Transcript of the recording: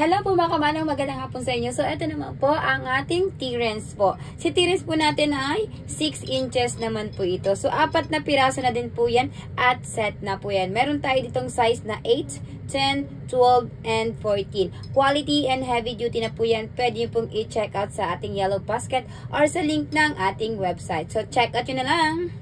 Hello po mga kamanang, magandang hapon sa inyo. So, ito naman po ang ating T-Rens po. Si T-Rens po natin ay 6 inches naman po ito. So, apat na piraso na din po yan at set na po yan. Meron tayo ditong size na 8, 10, 12, and 14. Quality and heavy duty na po yan. Pwede nyo pong i-check out sa ating yellow basket or sa link ng ating website. So, check out nyo na lang.